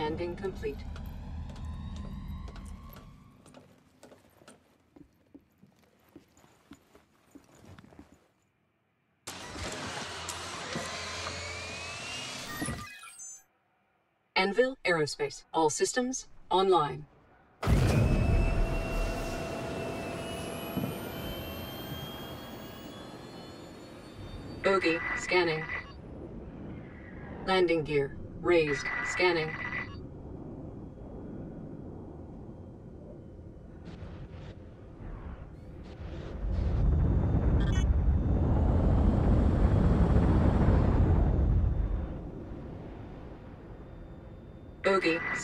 Landing complete. Anvil Aerospace. All systems online. Bogey, scanning. Landing gear, raised, scanning. Bogey, scanning. Tessa to random ship. Come in, random ship. Hi, welcome to the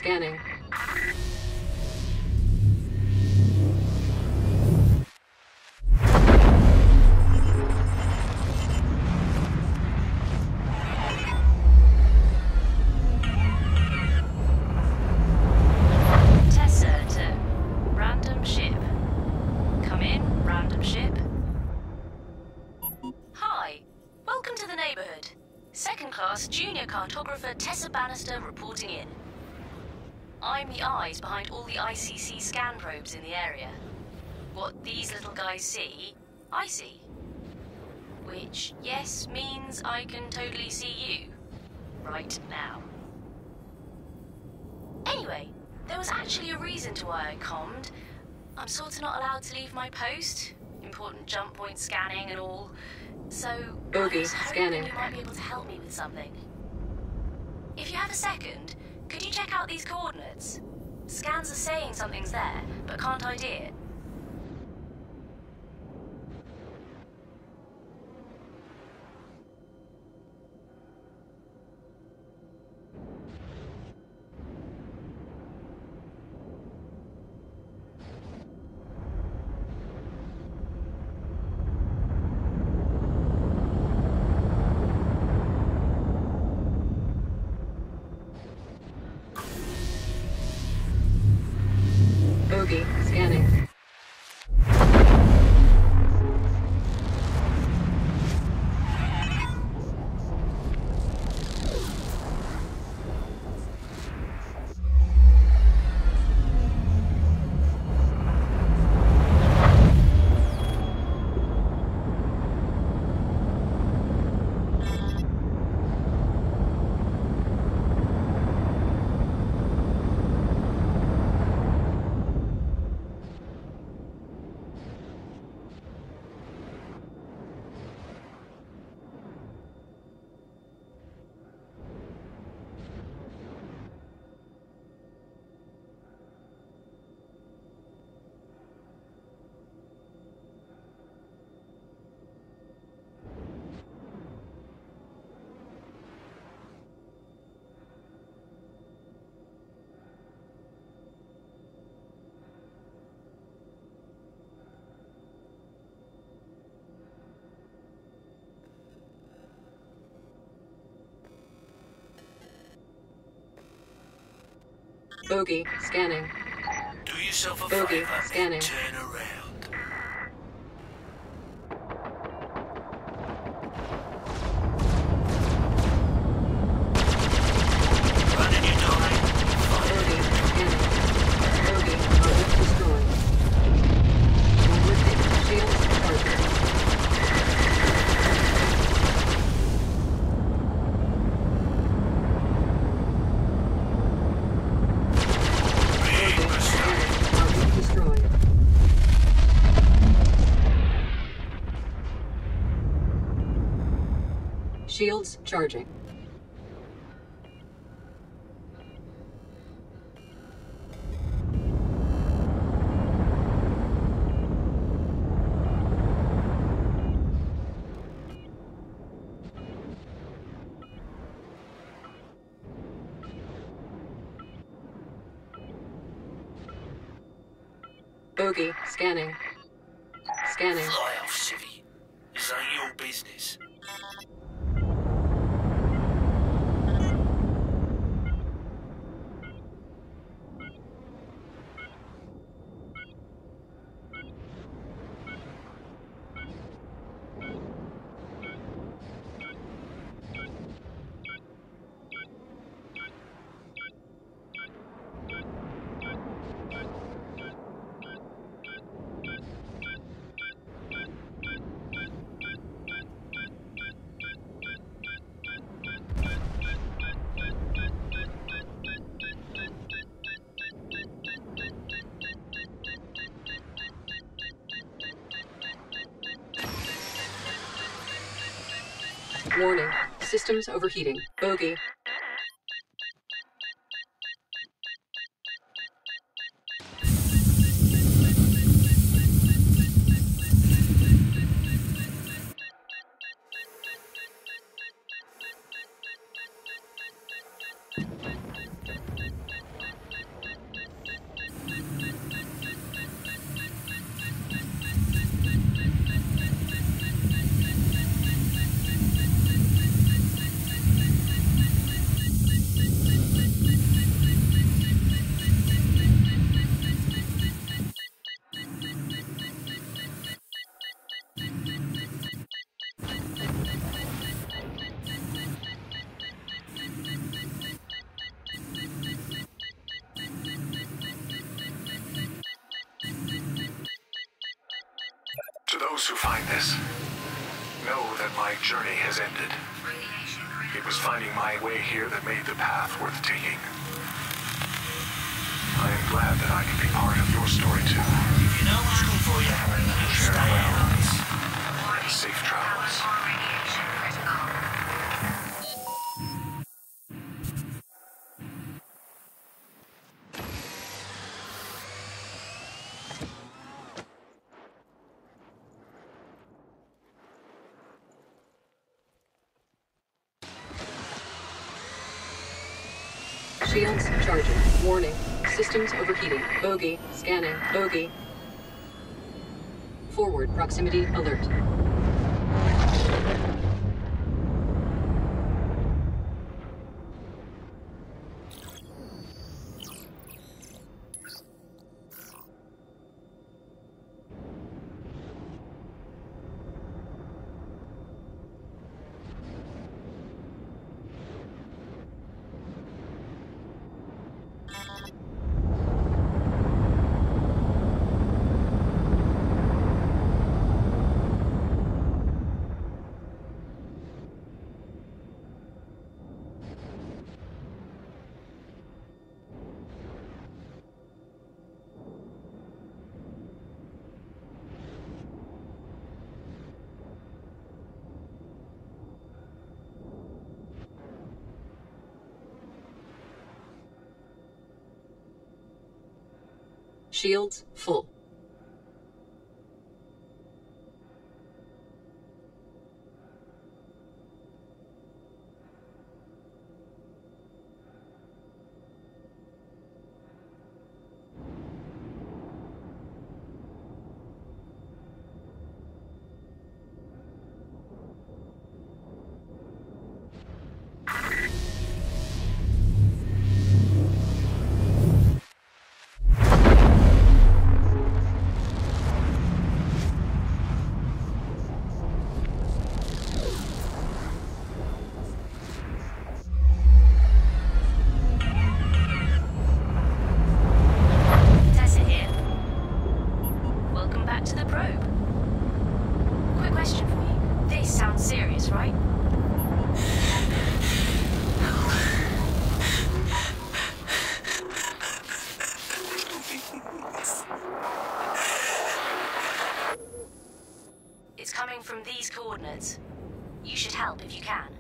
neighborhood. Second class junior cartographer Tessa Bannister reporting in. I'm the eyes behind all the ICC scan probes in the area. What these little guys see, I see. Which, yes, means I can totally see you. Right now. Anyway, there was actually a reason to why I commed. I'm sort of not allowed to leave my post. Important jump point scanning and all. So, I was hoping scanning. you might be able to help me with something. If you have a second, could you check out these coordinates? Scans are saying something's there, but can't ID it. Bogey, scanning. Do yourself a Bogey, favor scanning. turn around. Running your time. Bogey, scanning. Bogey, target destroyed. Forward data shields charging. Big Bogey, mistake. scanning. Target destroyed. Shields charging. Bogey, scanning. Scanning. Fly Warning. Systems overheating. Bogey. Journey has ended. It was finding my way here that made the path worth taking. I am glad that I can be part of your story too. You know for you. Out. Safe travels. Bogey. Scanning. Bogey. Forward proximity alert. Shields full. From these coordinates. You should help if you can.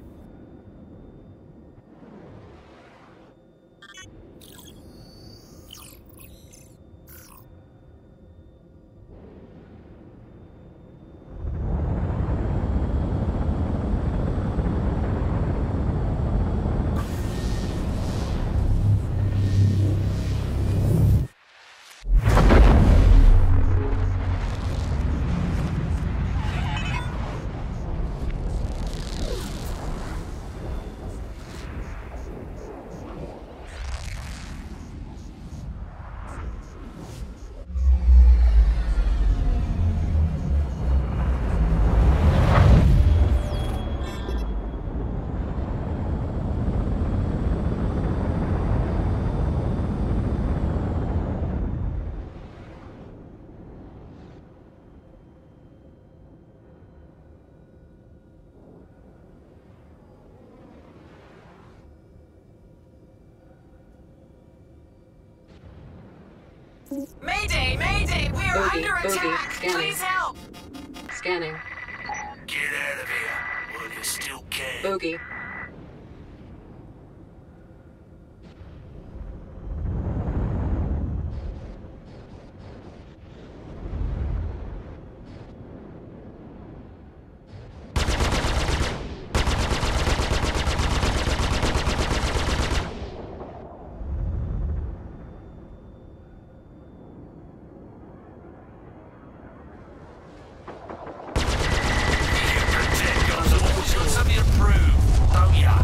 Mayday, Mayday, we are Bogey, under bogey, attack. scanning. Please help. Scanning. Get out of here. What do you still care. Bogey. You protect us. I've always got something to prove, don't ya?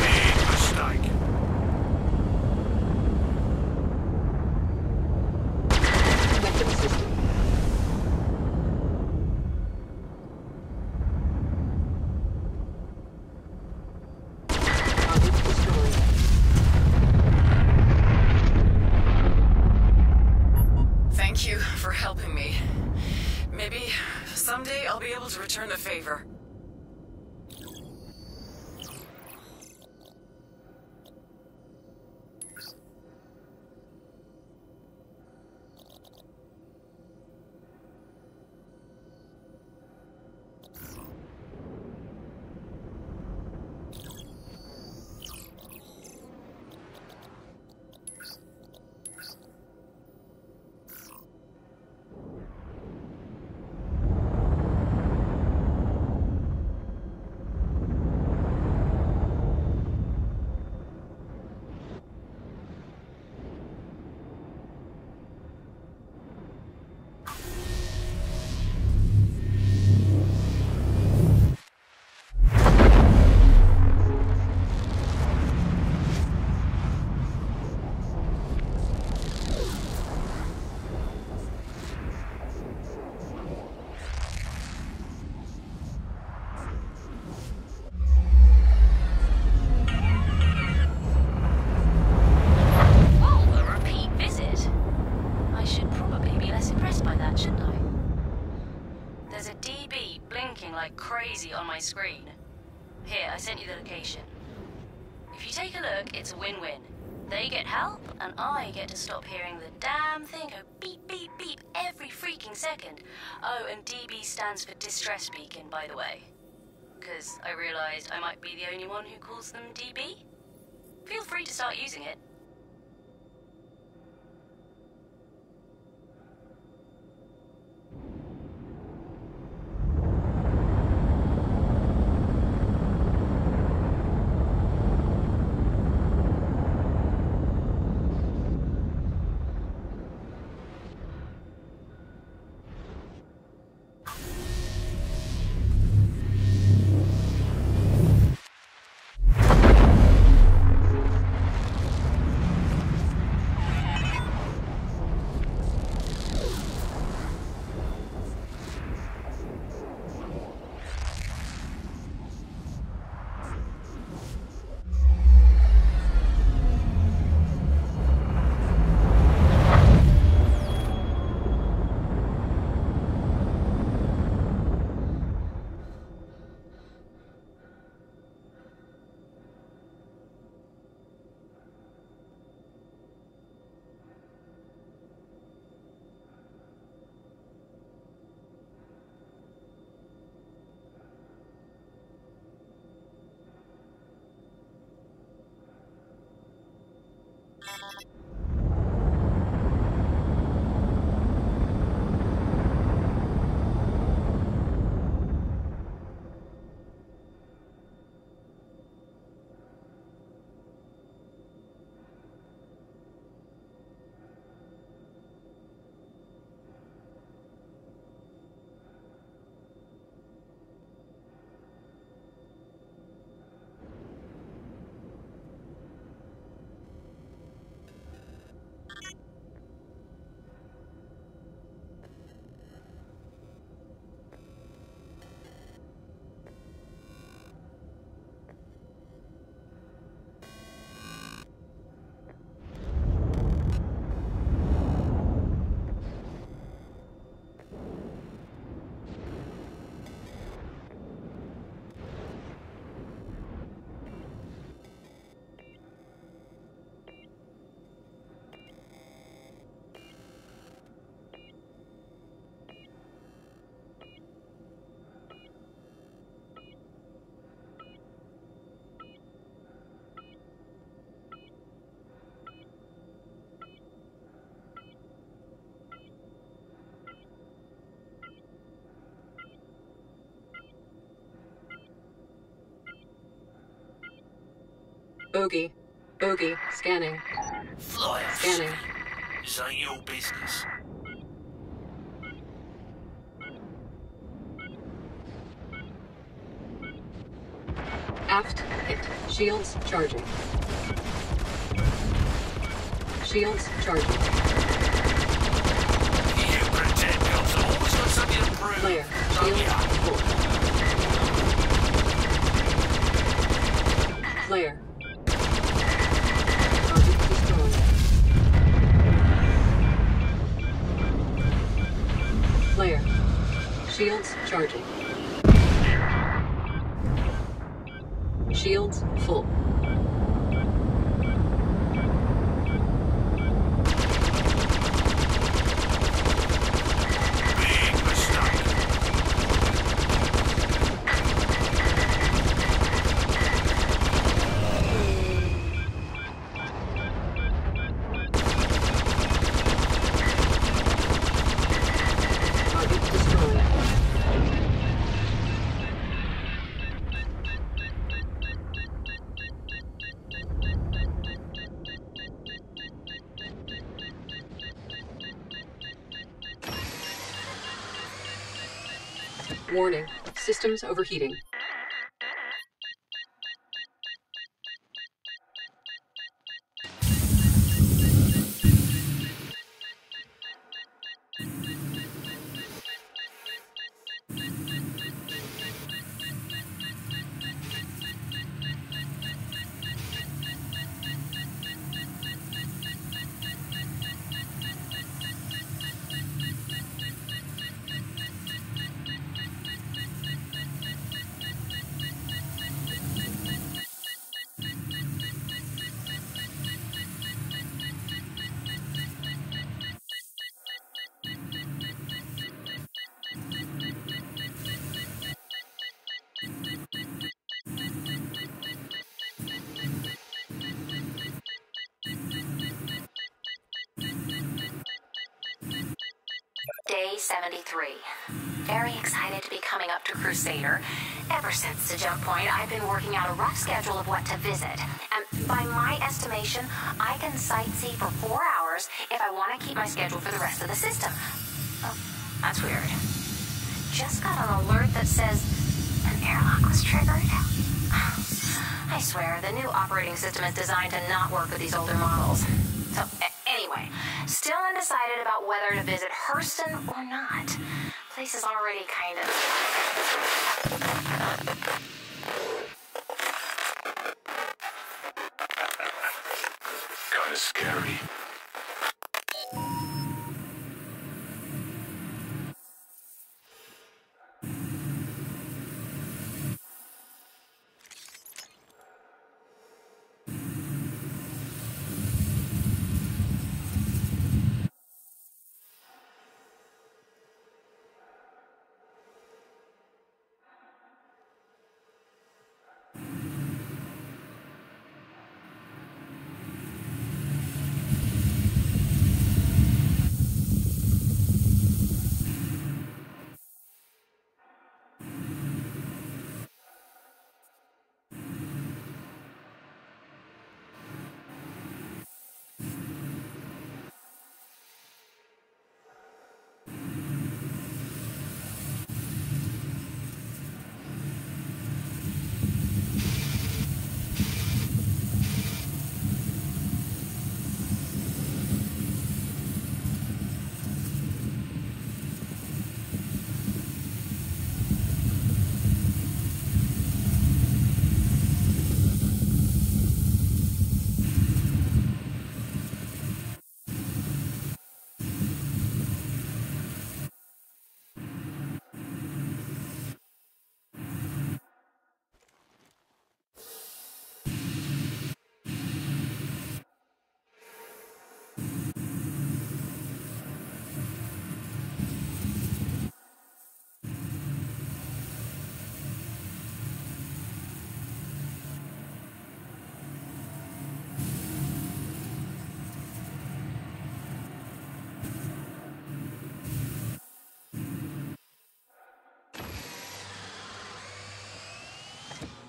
Big mistake. Weapon system. Target destroyed. Thank you for helping me. Maybe someday I'll be able to return the favor. Screen. Here, I sent you the location. If you take a look, it's a win-win. They get help, and I get to stop hearing the damn thing go beep, beep, beep every freaking second. Oh, and DB stands for distress beacon, by the way. Because I realized I might be the only one who calls them DB. Feel free to start using it. Bogey. Bogey. Scanning. Fly off. Scanning. This ain't your business. Aft hit. Shields charging. Shields charging. You projectiles have always got something to prove. Don't Shields ya? full. Flare. Shields Overheating. Day 73. Very excited to be coming up to Crusader. Ever since the jump point, I've been working out a rough schedule of what to visit. And by my estimation, I can sightsee for four hours if I want to keep my schedule for the rest of the system. Oh, that's weird. Just got an alert that says an airlock was triggered. I swear, the new operating system is designed to not work with these older models. So, anyway, still undecided about whether to visit Hurston or not. Place is already kind of.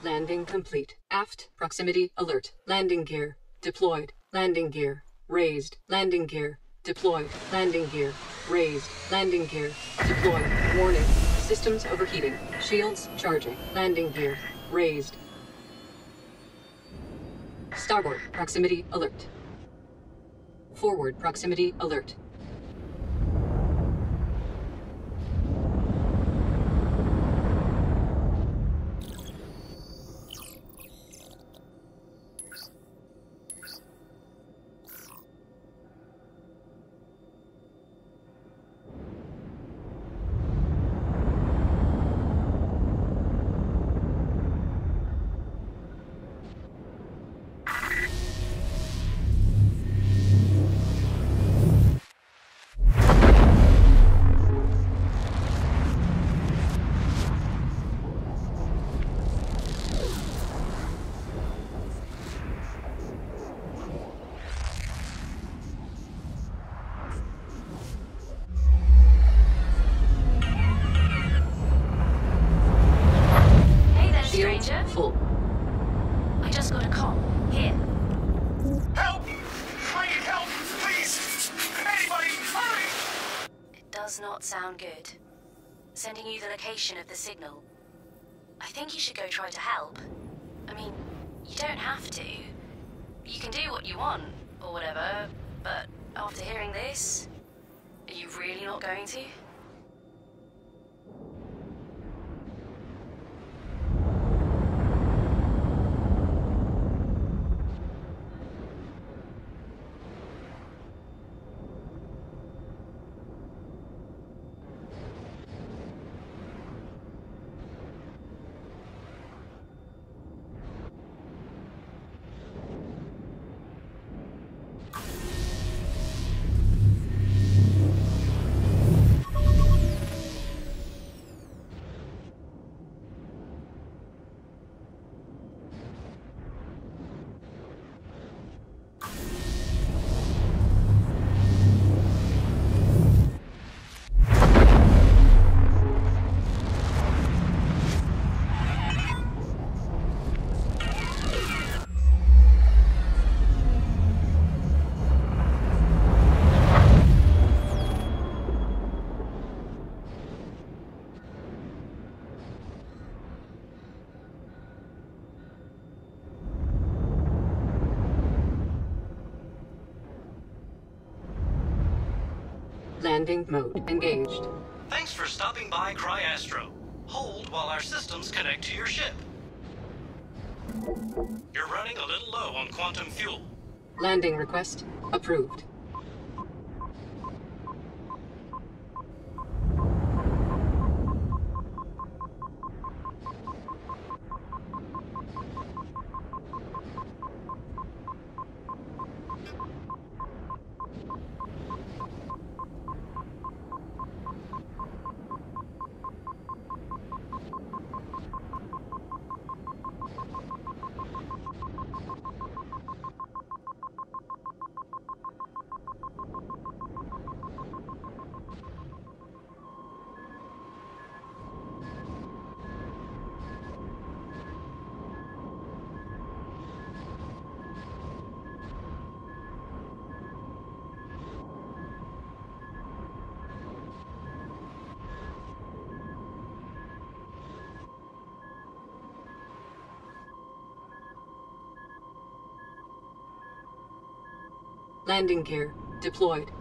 Landing complete. Aft proximity alert. Landing gear deployed. Landing gear raised. Landing gear deployed. Landing gear raised. Landing gear deployed. Warning. Systems overheating. Shields charging. Landing gear raised. Starboard proximity alert. Forward proximity alert. Location of the signal. I think you should go try to help. I mean, you don't have to. You can do what you want, or whatever, but after hearing this, are you really not going to? Landing mode engaged. Thanks for stopping by Cryastro. Hold while our systems connect to your ship. You're running a little low on quantum fuel. Landing request approved. Landing gear deployed.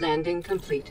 Landing complete.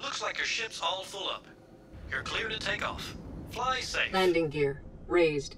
Looks like your ship's all full up. You're clear to take off. Fly safe. Landing gear raised.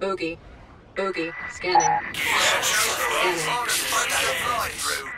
Boogie. Boogie. Scanning. Scanning.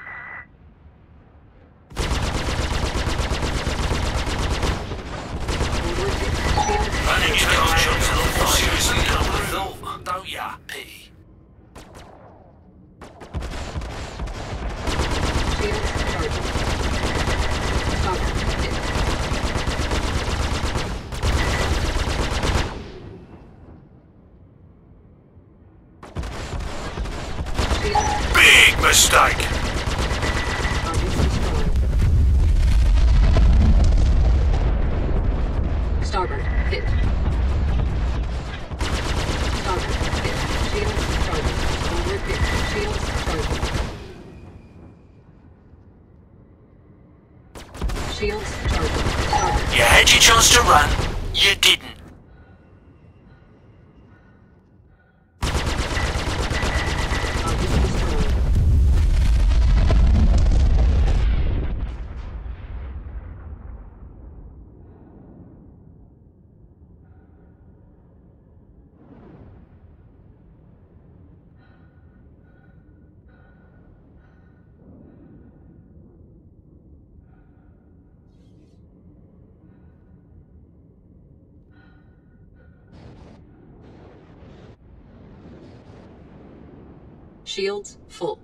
Shields full.